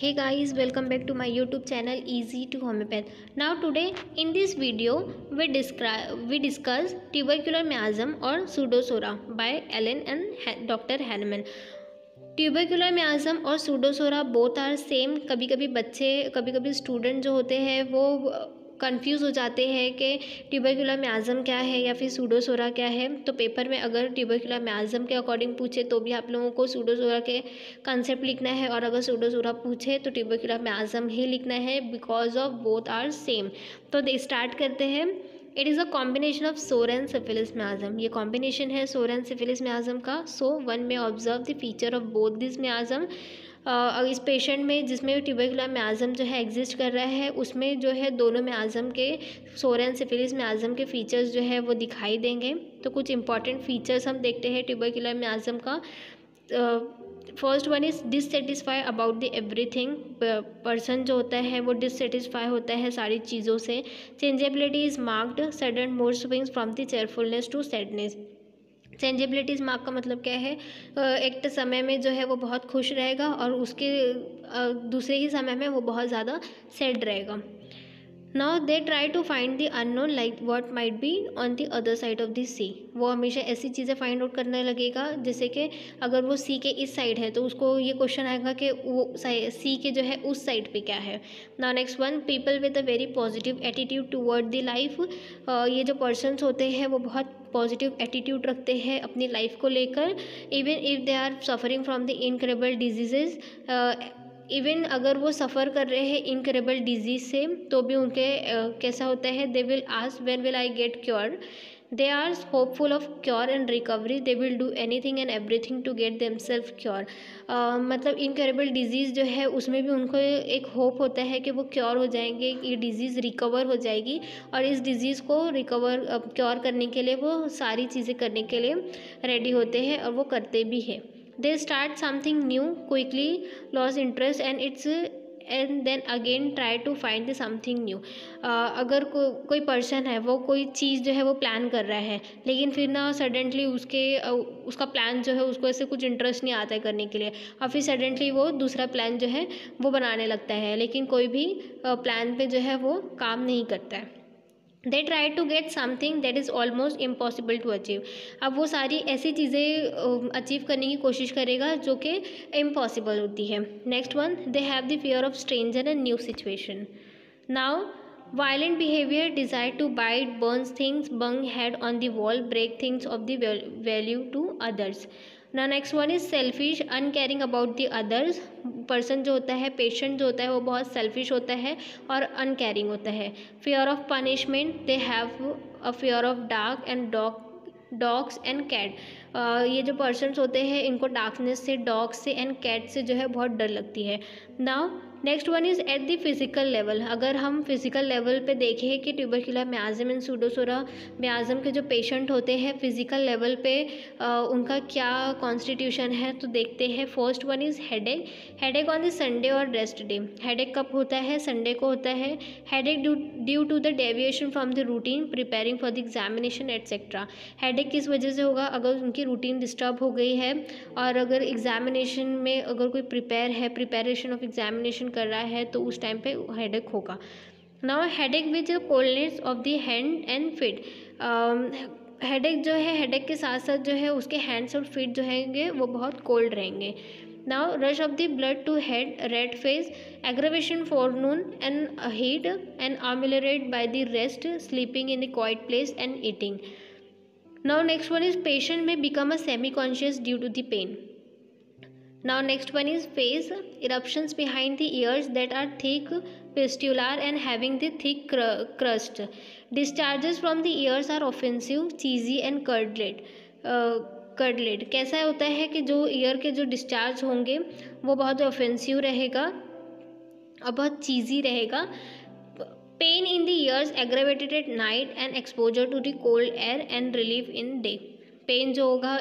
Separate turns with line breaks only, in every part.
hey guys welcome back to my youtube channel easy to homeopath now today in this video we describe we discuss tubercular miasm or pseudosora by ellen and dr hanneman tubercular miasm और pseudopsora both are same कभी कभी बच्चे कभी कभी student जो होते हैं वो कंफ्यूज हो जाते हैं कि ट्यूबरकुलर म्याज़म क्या है या फिर सूडोसोरा क्या है। तो पेपर में अगर ट्यूबरकुलर म्याज़म के अकॉर्डिंग पूछे तो भी आप लोगों को सूडोसोरा के कंसेप्ट लिखना है और अगर सूडोसोरा पूछे तो ट्यूबरकुलर म्याज़म ही लिखना है because of both are same तो स्टार्ट करते हैं। It is a combination of psora and syphilis miasm ये कॉम्बिनेशन है सोर एंड सिफिलिस म्याज़म का। So one may observe the feature of both this miasm इस पेशेंट में जिसमें tubercular miasm जो है एग्जिस्ट कर रहा है, उसमें जो है दोनों म्याज़म के सोरेन सिफिलिस म्याज़म के फीचर्स जो है वो दिखाई देंगे। तो कुछ इंपॉर्टेंट फीचर्स हम देखते हैं ट्यूबरकुलर म्याज़म का first one is dissatisfy about the everything person जो होता है वो डिससेटिस्फाई होता है सारी चीज़ों से। Changeability is marked sudden more swings from the cheerfulness to sadness changeabilities mark का मतलब क्या है? एक समय में जो है वो बहुत खुश रहेगा और उसके दूसरे ही समय में वो बहुत ज़्यादा सैड रहेगा। Now they try to find the unknown like what might be on the other side of the sea वो हमेशा ऐसी चीज़ें फाइंड आउट करने लगेगा, जैसे कि अगर वो सी के इस साइड है तो उसको ये क्वेश्चन आएगा कि वो सी के जो है उस साइड पे क्या है? Now next one people with a very positive attitude toward the life ये जो पर्सनस होते हैं, वो बहुत पॉजिटिव एटीट्यूड रखते हैं अपनी लाइफ को लेकर even if they are suffering from the incurable diseases even अगर वो सफ़र कर रहे हैं इनक्रेबल डिज़ीज़ से तो भी उनके uh, कैसा होता है they will ask when will I get cure they are hopeful of cure and recovery they will do anything and everything to get themself cure मतलब इनक्योरेबल डिज़ीज़ जो है, उसमें भी उनको एक होप होता है कि वो क्योर हो जाएँगे, ये डिज़ीज़ रिकवर हो जाएगी और इस डिज़ीज़ को रिकवर क्योर करने के लिए, वो सारी चीज़ें करने के लिए रेडी होते हैं और वो करते भी हैं। They start something new quickly loss interest and it's and then again try to find the something new अगर को, कोई पर्सन है वो कोई चीज़ जो है वो प्लान कर रहा है लेकिन फिर ना सडनली उसके उसका प्लान जो है उसको ऐसे कुछ इंटरेस्ट नहीं आता है करने के लिए और फिर सडनली वो दूसरा प्लान जो है वो बनाने लगता है लेकिन कोई भी प्लान पे जो है वो काम नहीं करता है। They try to get something that is almost impossible to achieve अब वो सारी ऐसी चीज़ें अचीव करने की कोशिश करेगा जो कि इम्पॉसिबल होती है। Next one they have the fear of stranger and new situation now violent behaviour desire to bite burns things bang head on the wall break things of the value to others ना next one is selfish uncaring about the others person जो होता है patient जो होता है, वो बहुत selfish होता है और अनकेयरिंग होता है। Fear of punishment they have a fear of dark and dog dogs and cat ये जो पर्सनस होते हैं इनको डार्कनेस से डॉग से एंड कैट से जो है बहुत डर लगती है। Now next one is at the physical level अगर हम फ़िज़िकल लेवल पे देखें कि tuber tubercular miasm and pseudopsora miasm के जो पेशेंट होते हैं फ़िज़िकल लेवल पे आ, उनका क्या कॉन्स्टिट्यूशन है तो देखते हैं। First one is headache headache on the Sunday और रेस्ट डे हेडेक कब होता है? संडे को होता है। Headache due to the deviation from the routine preparing for the examination etcetera headache किस वजह से होगा? अगर उनकी रूटीन डिस्टर्ब हो गई है और अगर एग्जामिनेशन में अगर कोई प्रिपेयर है प्रिपेरेशन ऑफ़ एग्जामिनेशन कर रहा है तो उस टाइम पे हेडेक होगा। Now headache with coldness of the hand and feet headache जो है हेडेक के साथ साथ जो है, उसके हैंड्स और फीट जो हैंगे, वो बहुत कोल्ड रहेंगे। Now rush of the blood to head red face aggravation forenoon and heat and ameliorate by the rest sleeping in the quiet place and now next one is patient may become a semi conscious due to the pain now next one is face eruptions behind the ears that are thick pustular and having the thick crust discharges from the ears are offensive cheesy and curdled curdled कैसा होता है कि जो ear के जो discharge होंगे, वो बहुत ऑफेंसिव रहेगा और बहुत चीजी रहेगा। Pain in ears aggravated at night and exposure to the cold air and relief in day pain जो होगा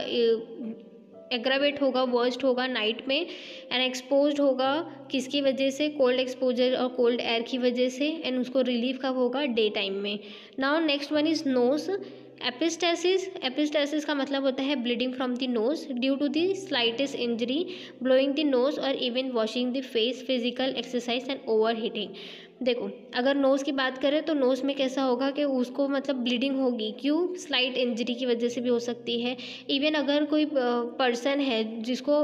एग्रावेट होगा वर्स्ट होगा नाइट में एंड एक्सपोज होगा किसकी वजह से? कोल्ड एक्सपोजर और कोल्ड एयर की वजह से एंड उसको रिलीफ कब होगा? डे टाइम में. Now next one is nose epistaxis epistaxis का मतलब होता है bleeding from the nose due to the slightest injury blowing the nose और even washing the face physical exercise and overheating देखो, अगर नोज़ की बात करें तो नोज़ में कैसा होगा कि उसको मतलब ब्लीडिंग होगी। क्यों? स्लाइट इंजरी की वजह से भी हो सकती है। इवन अगर कोई पर्सन है जिसको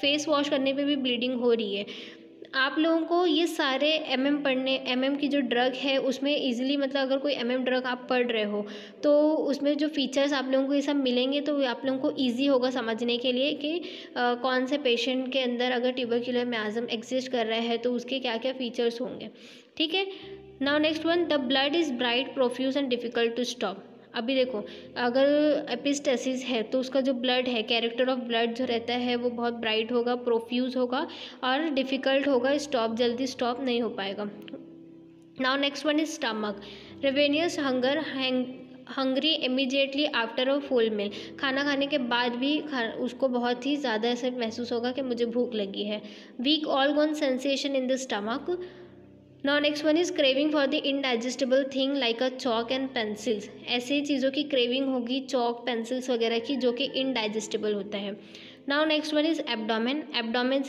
फेस वॉश करने पे भी ब्लीडिंग हो रही है आप लोगों को ये सारे एम एम पढ़ने एम एम की जो ड्रग है उसमें इजीली मतलब अगर कोई एम एम ड्रग आप पढ़ रहे हो तो उसमें जो फीचर्स आप लोगों को ये सब मिलेंगे तो आप लोगों को ईजी होगा समझने के लिए कि आ, कौन से पेशेंट के अंदर अगर ट्यूबरक्यूलर मैज़म एग्जिस्ट कर रहा है तो उसके क्या क्या फीचर्स होंगे। ठीक है? Now next one the blood is bright profuse and difficult to stop अभी देखो, अगर एपिस्टेसिस है तो उसका जो ब्लड है कैरेक्टर ऑफ़ ब्लड जो रहता है, वो बहुत ब्राइट होगा प्रोफ्यूज होगा और डिफ़िकल्ट होगा स्टॉप जल्दी स्टॉप नहीं हो पाएगा। Now next one is stomach ravenous hunger hang hungry immediately after a full meal खाना खाने के बाद भी खा, उसको बहुत ही ज़्यादा ऐसे महसूस होगा कि मुझे भूख लगी है। Weak all gone sensation in the stomach now next one is craving for the indigestible thing like a chalk and pencils ऐसे चीज़ों की क्रेविंग होगी चॉक पेंसिल्स वगैरह की जो कि इनडाइजेस्टेबल होता है। Now next one is abdomen abdomen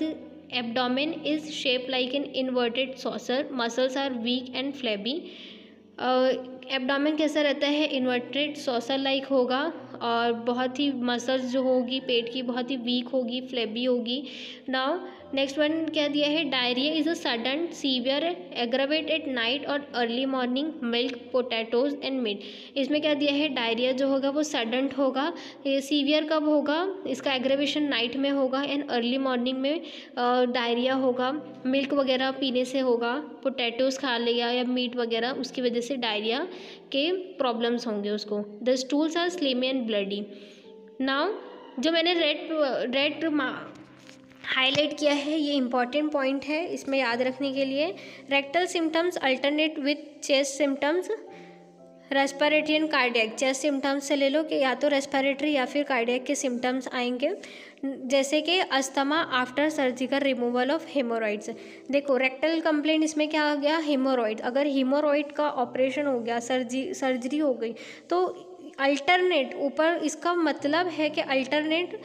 abdomen is shape like an inverted saucer muscles are weak and flabby abdomen कैसा रहता है? इन्वर्टेड सॉसर लाइक होगा। और बहुत ही मसल्स जो होगी, पेट की बहुत ही वीक होगी फ्लेबी होगी। नाउ नेक्स्ट वन क्या दिया है diarrhoea is a sudden severe aggravate at night और early morning milk potatoes and meat इसमें क्या दिया है डायरिया जो होगा वो सडन होगा, ये सीवियर कब होगा? इसका एग्रेवेशन नाइट में होगा एंड अर्ली मॉर्निंग में डायरिया होगा। मिल्क वगैरह पीने से होगा पोटैटोज़ खा लिया या मीट वगैरह, उसकी वजह से डायरिया के प्रॉब्लम्स होंगे उसको। The stools are slimy and bloody now जो मैंने रेड रेड हाईलाइट किया है, ये इंपॉर्टेंट पॉइंट है इसमें याद रखने के लिए। Rectal symptoms alternate with chest symptoms respiratory and cardiac chest symptoms से ले लो कि या तो रेस्पायरेटरी या फिर कार्डियक के सिम्टम्स आएँगे। जैसे कि asthma after surgical removal of haemorrhoids देखो रेक्टल कंप्लेंट इसमें क्या आ गया? हेमोरॉइड अगर हेमोरॉइड का ऑपरेशन हो गया सर्जी सर्जरी हो गई तो अल्टरनेट ऊपर इसका मतलब है कि अल्टरनेट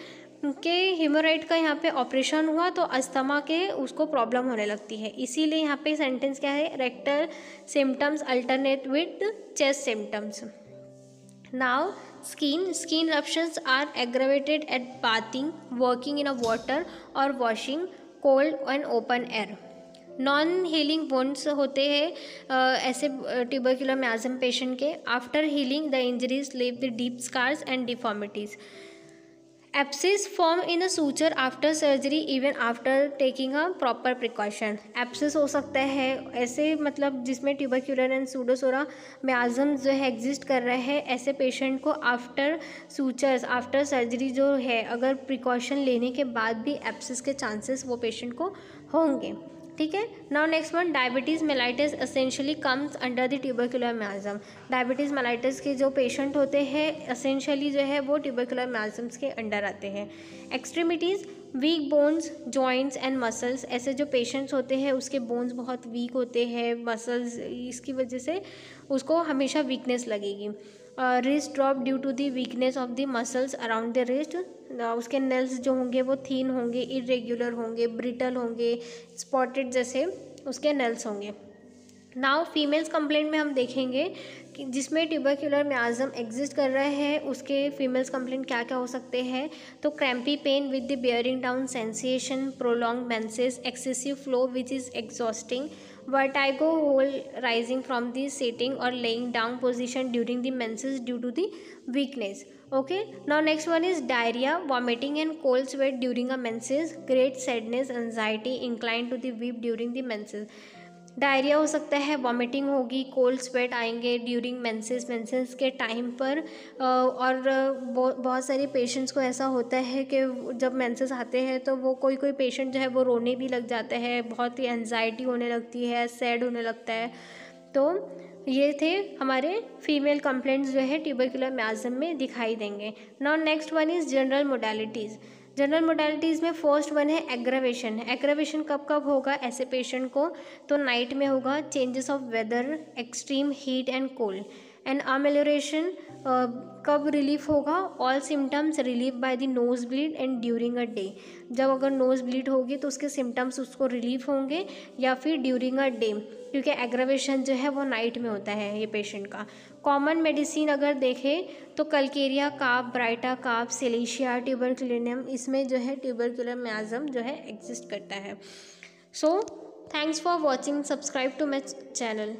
के हीमोराइड का यहाँ पे ऑपरेशन हुआ तो अस्थमा के उसको प्रॉब्लम होने लगती है। इसीलिए यहाँ पे सेंटेंस क्या है? Rectal symptoms alternate with chest symptoms now skin skin eruptions are aggravated at bathing working in a water और washing cold and open air non healing wounds होते हैं ऐसे ट्यूबरकुलर मैजम पेशेंट के। After healing the injuries leave the deep scars and deformities abscess form in a suture after surgery even after taking a proper precaution abscess हो सकता है, ऐसे मतलब जिसमें ट्यूबरक्यूलर एंड सूडोसोरा म्याजम जो है एग्जिस्ट कर रहे हैं, ऐसे पेशेंट को आफ्टर सूचर्स आफ्टर सर्जरी जो है, अगर प्रिकॉशन लेने के बाद भी एप्सिस के चांसेस वो पेशेंट को होंगे। ठीक है? Now next one diabetes mellitus essentially comes under the tubercular miasm diabetes mellitus के जो पेशेंट होते हैं असेंशली जो है, वो ट्यूबरकुलर म्याजम्स के अंडर आते हैं. Extremities weak bones joints and muscles ऐसे जो पेशेंट्स होते हैं, उसके बोन्स बहुत वीक होते हैं मसल्स इसकी वजह से उसको हमेशा वीकनेस लगेगी. Wrist drop due to the weakness of the muscles around the wrist उसके नेल्स जो होंगे वो थीन होंगे इरेग्युलर होंगे ब्रिटल होंगे स्पॉटेड जैसे उसके नेल्स होंगे। नाउ फीमेल्स कंप्लेंट में हम देखेंगे कि जिसमें ट्यूबरक्यूलर म्याजम एग्जिस्ट कर रहे हैं, उसके फीमेल्स कंप्लेंट क्या क्या हो सकते हैं? तो crampy pain with the bearing down sensation prolong menses excessive flow which is exhausting vertigo whole rising from the sitting or laying down position during the menses due to the weakness. Okay? Now next one is diarrhea vomiting and cold sweat during a menses. Great sadness anxiety inclined to the weep during the menses diarrhoea हो सकता है vomiting होगी cold sweat आएँगे during menses menses के time पर। और बहुत सारे पेशेंट्स को ऐसा होता है कि जब मेंसेस आते हैं तो वो कोई कोई पेशेंट जो है वो रोने भी लग जाता है, बहुत ही एनजाइटी होने लगती है सैड होने लगता है। तो ये थे हमारे फीमेल कंप्लेंट्स जो है ट्यूबरकुलर म्याजम में दिखाई देंगे। Now next one is general modalities general modalities में फ़र्स्ट वन है एग्रावेशन एग्रावेशन कब कब होगा? ऐसे पेशेंट को तो नाइट में होगा changes of weather extreme heat and cold and amelioration कब रिलीफ होगा? All symptoms relief by the nose bleed and during a day जब अगर नोज़ ब्लीड होगी तो उसके सिम्टम्स उसको रिलीफ होंगे या फिर ड्यूरिंग अ डे क्योंकि एग्रावेशन जो है वो नाइट में होता है ये पेशेंट का. कॉमन मेडिसिन अगर देखें तो कलकेरिया काप ब्राइटा काप सेलेशिया ट्यूबरक्लिनियम इसमें जो है ट्यूबरक्यूलर म्याजम जो है एग्जिस्ट करता है। So thanks for watching subscribe to my channel